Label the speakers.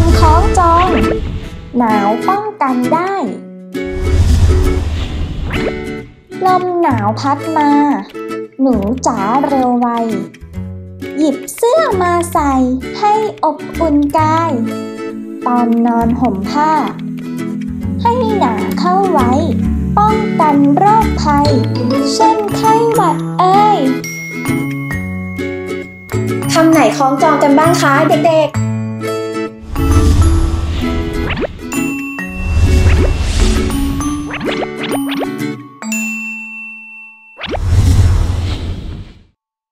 Speaker 1: ำคล้องจอง หนาวป้องกันได้ ลมหนาวพัดมา หนูจ๋าเร็วไว หยิบเสื้อมาใส่ให้อบอุ่นกาย ตอนนอนห่มผ้า ให้หนาเข้าไว้ ป้องกันโรคภัย เช่นไข้หวัดเอ้ย
Speaker 2: คำไหนคล้องจองกันบ้างคะเด็กๆ